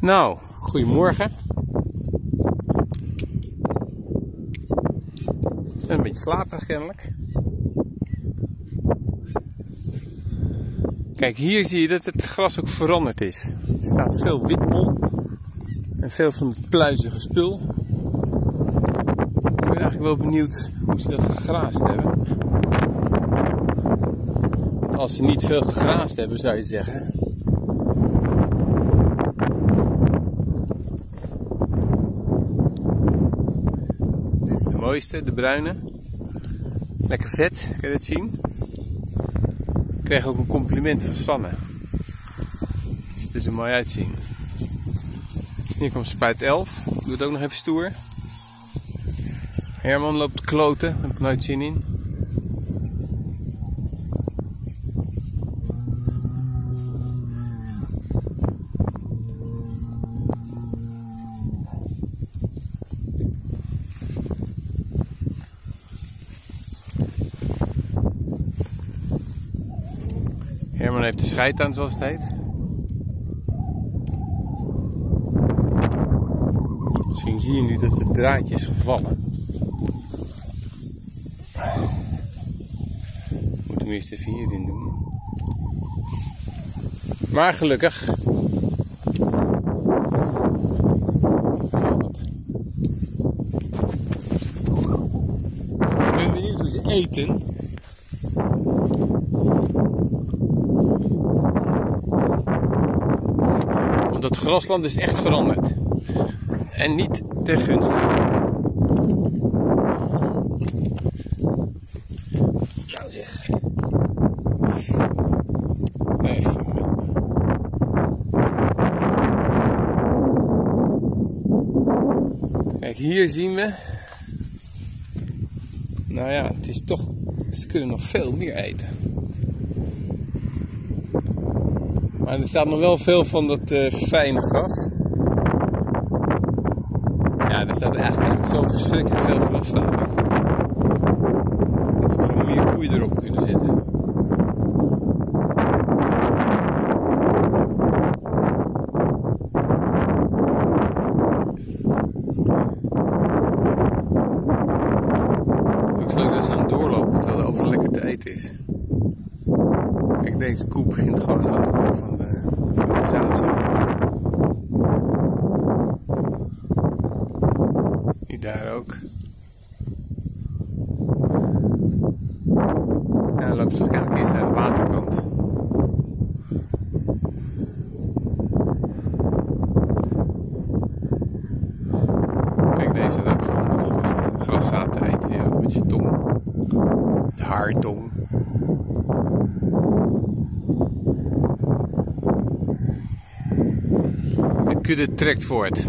Nou, goedemorgen. Een beetje slaperig kennelijk. Kijk, hier zie je dat het gras ook veranderd is. Er staat veel witmol en veel van het pluizige spul. Ik ben eigenlijk wel benieuwd hoe ze dat gegraasd hebben. Want als ze niet veel gegraasd hebben, zou je zeggen, Dit is de mooiste, de bruine. Lekker vet, kan je het zien? Ik kreeg ook een compliment van Sanne. Dus het is er mooi uitzien. Hier komt spuit 11. Doe het ook nog even stoer. Herman loopt kloten, heb ik nooit zin in. Herman heeft de scheid aan, zoals het heet. Misschien zie je nu dat het draadje is gevallen. Moet hem eerst even hierin doen. Maar gelukkig. Ik ben benieuwd hoe ze eten. Dat grasland is echt veranderd. En niet ten gunste. Nou. Kijk, hier zien we. Nou ja, het is toch. Ze kunnen nog veel meer eten. Maar er staat nog wel veel van dat uh, fijne gras. Ja, er staat eigenlijk zo verschrikkelijk veel gras staan. Dat gewoon meer koeien erop kunnen zetten. Het is leuk dat ze aan het doorlopen terwijl er overal lekker te eten is. Kijk, deze koe begint gewoon aan de kop van de, van. Die daar ook. Ja, dan loopt ze waarschijnlijk eerst naar de waterkant. Kijk, deze had ook gewoon wat gras, graszaad te eten. Met zijn tong. Het haartong. Kudde trekt voort.